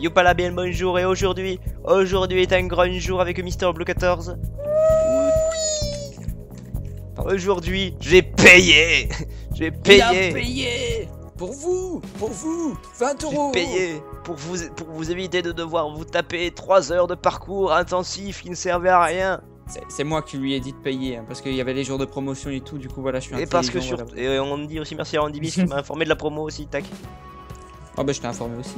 Youpala bien le bonjour et aujourd'hui, aujourd'hui est un grand jour avec Mister Blue 14. Aujourd'hui, j'ai payé J'ai Il a payé payé Pour vous Pour vous 20 J'ai euros payé pour vous, pour vous éviter de devoir vous taper 3 heures de parcours intensif qui ne servaient à rien. C'est- moi qui lui ai dit de payer, hein, parce qu'il y avait les jours de promotion et tout, du coup voilà, je suis Et parce que sur... voilà. Et on dit aussi merci à Andy Bis qui m'a informé de la promo aussi, tac. Oh bah je t'ai informé aussi.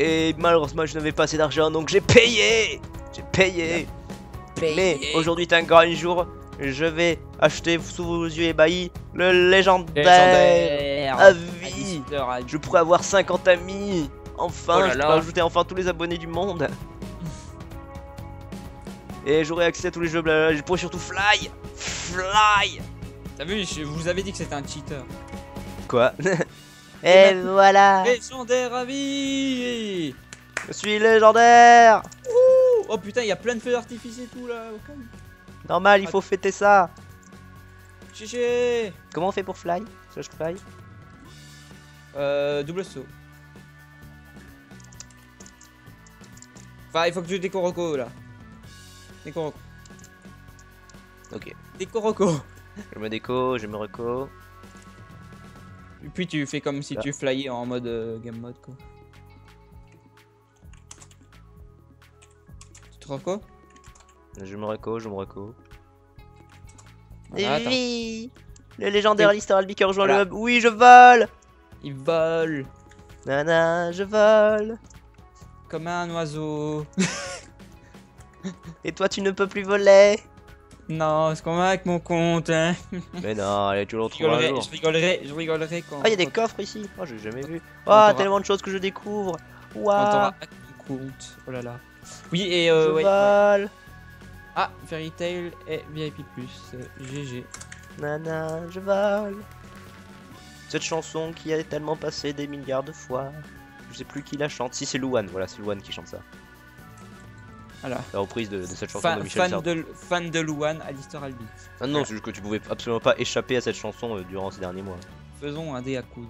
Et malheureusement, je n'avais pas assez d'argent, donc j'ai payé J'ai payé Mais aujourd'hui est un grand jour. Je vais acheter sous vos yeux ébahis le légendaire. À vie. Je pourrais avoir 50 amis. Enfin, Oh là je pourrais ajouter enfin tous les abonnés du monde. Et j'aurai accès à tous les jeux, blablabla. Je pourrais surtout fly. Fly. T'as vu, je vous avais dit que c'était un cheater. Quoi? Et ben- voilà. Légendaire à vie Je suis légendaire. Ouh Oh putain, il y a plein de feux d'artifice et tout là, au calme. Normal, il faut fêter ça. GG Comment on fait pour fly? Slash fly? Euh, double saut. Enfin, il faut que tu décoroco là. Décoroco. Ok. Décoroco. Je me déco, je me reco. Et puis tu fais comme si Là. tu flyais en mode euh, game mode quoi. Tu te reco Je me reco, je me reco. Attends. Oui. Le légendaire Oui. Alistair Albiker rejoint Voilà. le hub. Oui, je vole. Il vole Nana, je vole. comme un oiseau. Et toi, tu ne peux plus voler. Non, c'est comme avec mon compte hein. Mais non, allez, tu le Je retrouveras un rigolerai, jour. je rigolerai, je rigolerai quand. Ah, il y a des coffres ici. Oh, j'ai jamais vu. Oh, tellement de choses que je découvre. Waouh. mon compte. Oh là là. Oui, et euh, je ouais. Ah, Fairy Tail et VIP+, euh, GG. Nana, je vole. Cette chanson qui a tellement passé des milliards de fois. Je sais plus qui la chante. Si, c'est Louane. Voilà, c'est Louane qui chante ça. Voilà. La reprise de, de cette chanson de Fan, Michel fan, Sardou. de, fan de Louane, Alistair Albi. Ah non, c'est juste que tu pouvais absolument pas échapper à cette chanson euh, durant ces derniers mois. Faisons un dé à coude.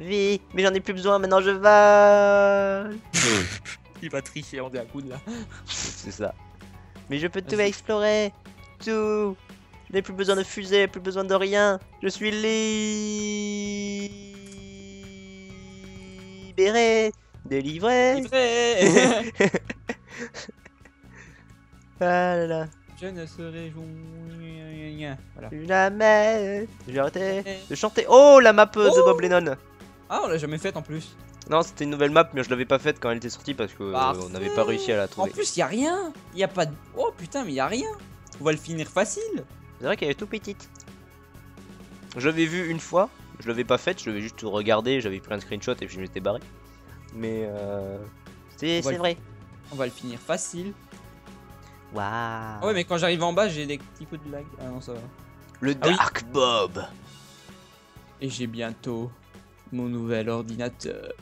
Oui, mais j'en ai plus besoin, maintenant je vole. Il va tricher en dé à coude là. c'est ça. Mais je peux tout explorer. Tout. Je n'ai plus besoin de fusée, plus besoin de rien. Je suis libéré. Délivré. Livré Ah là là. Je ne serai jamais. Voilà. Jamais. J'ai arrêté de chanter. Oh, la map euh, de Oh. Bob Lennon. Ah, on l'a jamais faite en plus. Non, c'était une nouvelle map, mais je l'avais pas faite quand elle était sortie parce que euh, on n'avait pas réussi à la En trouver. plus, y a rien. Y a pas de. Oh putain, mais y a rien. On va le finir facile. C'est vrai qu'elle est tout petite. Je l'avais vu une fois, je l'avais pas faite, je l'avais juste regardé, j'avais pris un screenshot et puis je m'étais barré. Mais euh... c'est le- vrai. On va le finir facile. Waouh. Ah ouais, mais quand j'arrive en bas, j'ai des petits coups de lag. Ah non, ça va. Le Ah oui. Dark Bob. Et j'ai bientôt mon nouvel ordinateur.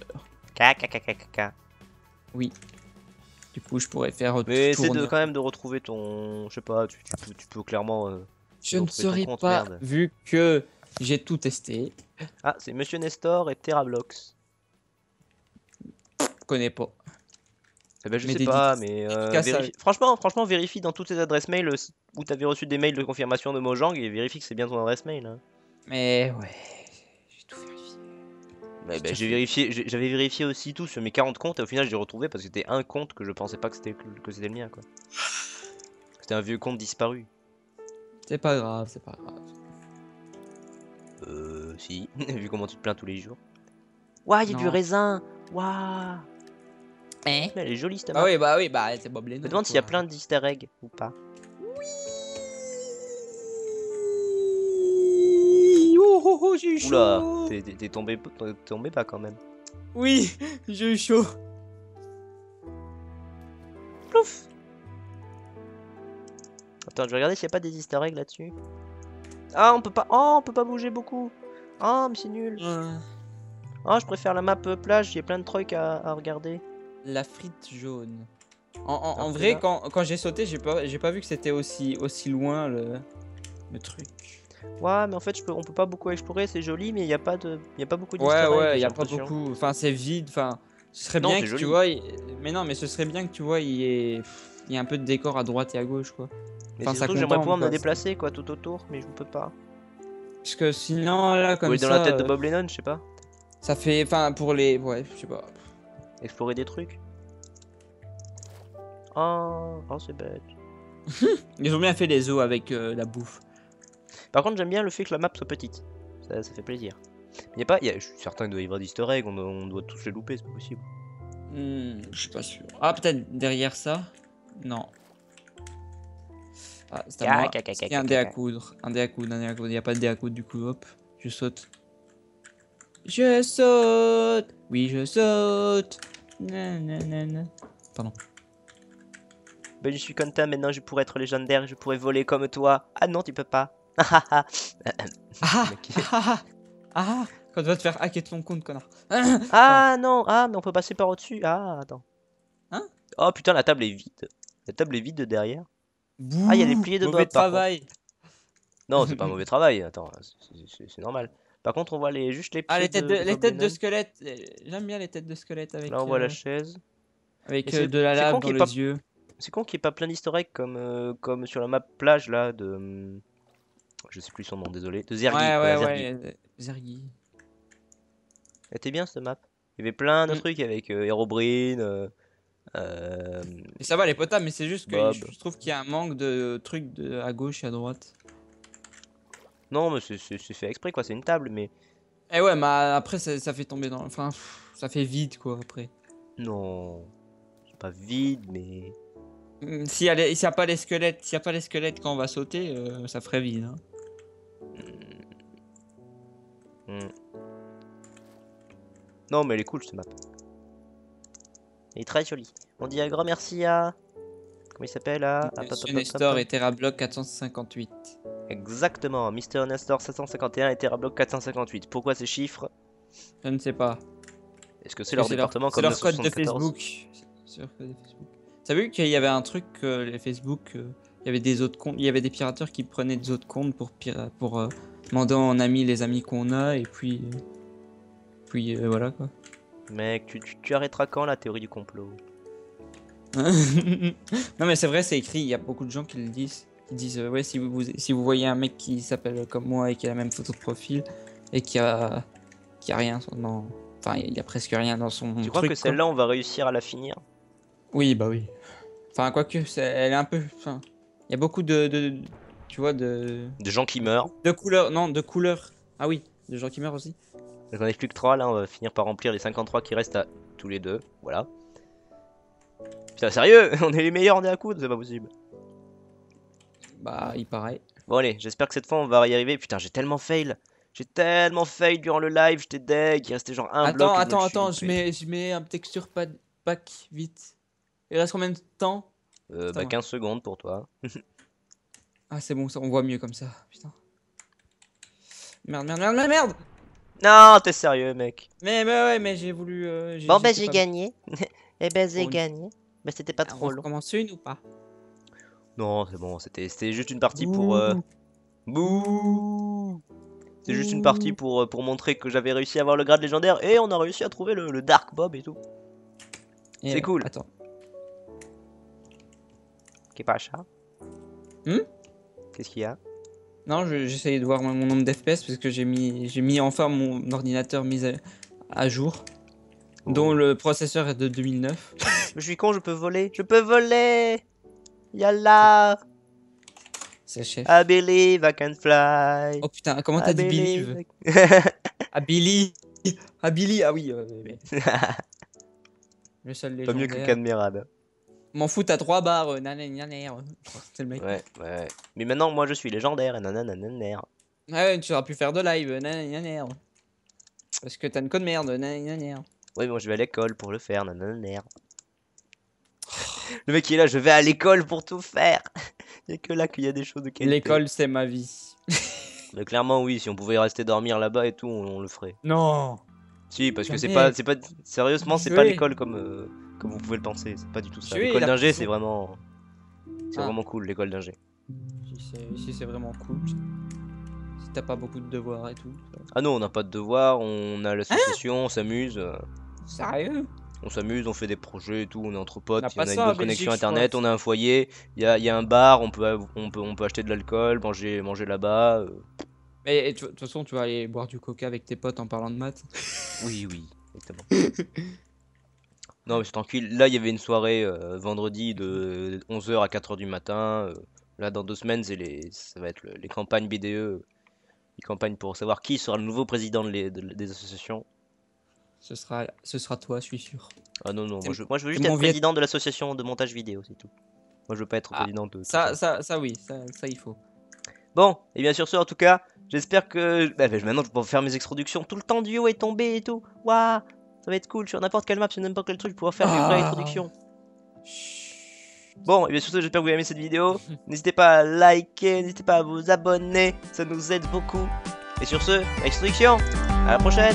Kakakakaka. Du coup, je pourrais faire Mais c'est de quand même de retrouver ton, je sais pas, tu, tu peux, tu peux clairement. euh, Je ne compte, pas, merde. vu que j'ai tout testé. Ah, c'est Monsieur Nestor et TerraBlocks. Je connais pas. Eh ben je Mais sais pas, mais euh, franchement, franchement, vérifie dans toutes tes adresses mail euh, où t'avais reçu des mails de confirmation de Mojang et vérifie que c'est bien ton adresse mail. hein. Mais ouais, j'ai tout vérifié. Bah, j'ai fait. vérifié, j'avais vérifié aussi tout sur mes 40 comptes et au final j'ai retrouvé parce que c'était un compte que je pensais pas que c'était que c'était le mien quoi. C'était un vieux compte disparu. C'est pas grave, c'est pas grave. Euh si, vu comment tu te plains tous les jours. Ouah, il y a du raisin. Waouh. Hein Elle est jolie cette Bah map. oui, bah oui, bah c'est Bob Lennon. Je me demande s'il y a plein d'easter eggs ou pas. Oh, oh, oh, j'ai chaud. Oula, t'es- tombé, tombé pas quand même. Oui, j'ai chaud. Plouf. Attends, je vais regarder s'il y a pas des easter eggs là-dessus. Ah, on peut pas. Oh, on peut pas bouger beaucoup. Oh, mais c'est nul. Oh, je préfère la map euh, plage, a plein de trucs à, à regarder. La frite jaune. En, en- vrai, quand, quand j'ai sauté, j'ai pas, j'ai pas vu que c'était aussi, aussi loin le, le truc. Ouais, mais en fait, je peux, on peut pas beaucoup explorer, c'est joli, mais il y a pas de, il y a pas beaucoup d'easter Ouais, ouais, j'ai y a pas beaucoup. Enfin, c'est vide. Enfin, Ce serait Non, bien que joli. tu vois. il- Mais non, mais ce serait bien que tu vois, il y ait, il y ait un peu de décor à droite et à gauche, quoi. Mais Enfin, surtout j'aimerais pouvoir me déplacer quoi tout autour, mais je ne peux pas. Parce que sinon, là, comme Ou dans ça, la tête de euh, Bob Lennon, je sais pas. ça fait. Enfin, pour les. Ouais, je sais pas. Explorer des trucs. Oh, oh c'est bête. Ils ont bien fait les os avec euh, la bouffe. Par contre, j'aime bien le fait que la map soit petite. Ça, ça fait plaisir. Il y a pas, il y a- je suis certain qu'il doit y avoir des easter eggs, on, doit- on doit tous les louper, c'est pas possible. Hmm, je suis pas sûr. Ah, peut-être derrière ça? Non. Ah, c'est à moi. C'est ca- un dé à coudre. Un dé à coudre, un dé à coudre. Il n'y a pas de dé à coudre, du coup, hop. Je saute. Je saute Oui, je saute Nanana. Pardon. Ben, je suis content, maintenant je pourrais être légendaire, je pourrais voler comme toi. Ah non, tu peux pas. Ah, ah, ah. Ah ah ah ah Quand tu vas te faire hacker ton compte, connard. ah non, ah, mais on peut passer par au-dessus. Ah, attends. Hein Oh putain, la table est vide. La table est vide de derrière. Bouh, Ah, il y a des pliés de par contre. travail. Non, c'est pas un mauvais travail, attends, c'est- normal. Par contre, on voit les, juste les pieds Ah, les têtes de, les Bob têtes de squelette. euh, J'aime bien les têtes de squelette avec, Là, on voit euh, la chaise. avec euh, de la lave dans les pas- yeux. C'est con qu'il n'y ait pas plein eggs comme, euh, comme sur la map plage là de. hum, Je sais plus son nom, désolé. De Zergi. ouais, ouais, Zergi. ouais. euh, Zergi. Elle était bien cette map. Il y avait plein de Mm. trucs avec euh, Herobrine. euh, euh, Mais ça va, elle est potable, mais c'est juste que Bob. je je trouve qu'il y a un manque de trucs de, à gauche et à droite. Non, mais c'est- fait exprès quoi, c'est une table, mais. Et ouais, mais après, ça, ça fait tomber dans. Enfin, pff, ça fait vide quoi après. Non. C'est pas vide, mais. Hmm, S'il y a, pas les squelettes, s'il y a pas les squelettes quand on va sauter, euh, ça ferait vide. hein. Hmm. Non, mais elle est cool cette map. Elle est très jolie. On dit un grand merci à. Comment il s'appelle à... à Nestor et TerraBlock 458. Exactement, Mister Nestor 751 et TerraBlock 458. Pourquoi ces chiffres? Je ne sais pas. Est-ce que c'est leur département c'est comme leur code de 974? Facebook. Leur code de Facebook. T'as vu qu'il y avait un truc, euh, les Facebook, euh, il y avait des autres comptes, il y avait des pirateurs qui prenaient des autres comptes pour, pour euh, demander en ami les amis qu'on a et puis. euh, puis euh, voilà quoi. Mec, tu, tu, tu arrêteras quand la théorie du complot? Non mais c'est vrai, c'est écrit, il y a beaucoup de gens qui le disent. Qui disent, euh, ouais, si vous, vous- si vous voyez un mec qui s'appelle comme moi et qui a la même photo de profil et qui a, qui a rien dans. Enfin, il y a presque rien dans son. Tu crois truc, que celle-là, on va réussir à la finir? Oui, bah oui. Enfin, quoique, elle est un peu. Enfin, il y a beaucoup de, de- tu vois, de, De gens qui meurent. de couleurs. Non, de couleurs. Ah oui, de gens qui meurent aussi. On est plus que 3 là, on va finir par remplir les 53 qui restent à tous les deux. Voilà. Putain, sérieux? On est les meilleurs en dé à coudre, c'est pas possible. Bah, il paraît. Bon, allez, j'espère que cette fois on va y arriver. Putain, j'ai tellement fail. J'ai tellement fail durant le live, j'étais deg. Il restait genre un bloc. attends, et attends, suis attends, je mets, je mets un texture pack, vite. Il reste combien de temps? Euh, bah, Attends. 15 secondes pour toi. Ah, c'est bon, ça, on voit mieux comme ça. Putain. Merde, merde, merde, merde, merde Non, t'es sérieux, mec. Mais, mais ouais, mais j'ai voulu. euh, Bon, bah, j'ai pas- gagné. Eh ben, j'ai gagné. Mais c'était pas Ah, trop On long. recommence une ou pas? Non, c'est bon, c'était juste une partie pour. euh, Bouh C'est juste une partie pour, euh, pour montrer que j'avais réussi à avoir le grade légendaire et on a réussi à trouver le, le Dark Bob et tout. C'est cool. Attends. Qu'est pas ça Hmm? Qu'est-ce qu'il y a? Non, je- j'essaye de voir mon nombre d'FPS parce que j'ai mis, j'ai mis enfin mon ordinateur mis à, à jour, dont le processeur est de 2009. Je suis con, je peux voler. Je peux voler Yalla C'est le chef. I believe I can fly. Oh putain, comment t'as dit believe Ah Billy Ah Billy, ah oui. euh, mais- le seul Pas légendaire. mieux que Cadmerade. M'en fous, t'as 3 barres. euh, nanan, nanan, euh. C'est le mec. Ouais, ouais. Mais maintenant, moi, je suis légendaire. et nananananer. Ah ouais, tu auras pu faire de live. euh, nanan, nanan. Parce que t'as une code merde. nanan, nanan. Ouais, bon, je vais à l'école pour le faire. nanananer. Le mec qui est là, je vais à l'école pour tout faire. Il y a que là qu'il y a des choses de qualité. L'école, c'est ma vie. Mais clairement, oui, si on pouvait rester dormir là-bas et tout, on, on le ferait. Non Si, parce que c'est pas, c'est pas, sérieusement, c'est pas l'école comme, euh, comme vous pouvez le penser. C'est pas du tout ça. L'école d'ingé, c'est vraiment, c'est Ah. vraiment cool, l'école d'ingé. Ici, c'est- vraiment cool. Si t'as pas beaucoup de devoirs et tout. Ah non, on n'a pas de devoirs, on a l'association, on s'amuse. euh. Sérieux? On s'amuse, on fait des projets et tout, on est entre potes, On a on a pas une bonne Belgique, connexion internet, on a un foyer, il y a, il y a un bar, on peut, on peut, on peut acheter de l'alcool, manger, manger là-bas. euh. Mais de toute façon, tu vas aller boire du coca avec tes potes en parlant de maths. Oui, oui, exactement. non, mais c'est tranquille. Là, il y avait une soirée euh, vendredi de 11h à 4h du matin. euh. là, dans deux semaines, c'est les, ça va être le- les campagnes BDE. Les campagnes pour savoir qui sera le nouveau président de les- de- des associations. Ce sera, ce sera toi, je suis sûr. Ah non, non, moi je, moi, je veux juste être Viet- président de l'association de montage vidéo, c'est tout. Moi je veux pas être Ah, président de Ça, ça, ça, oui, ça, ça il faut. Bon, et bien sur ce, en tout cas, j'espère que. Bah, bah, maintenant je vais faire mes introductions. Tout le temps du haut est tombé et tout. Waouh, ça va être cool. Sur n'importe quelle map, sur n'importe quel truc, je pourrai faire une vraie Ah. introduction. Bon, et bien sur ce, j'espère que vous avez aimé cette vidéo. N'hésitez pas à liker, n'hésitez pas à vous abonner, ça nous aide beaucoup. Et sur ce, introduction, à la prochaine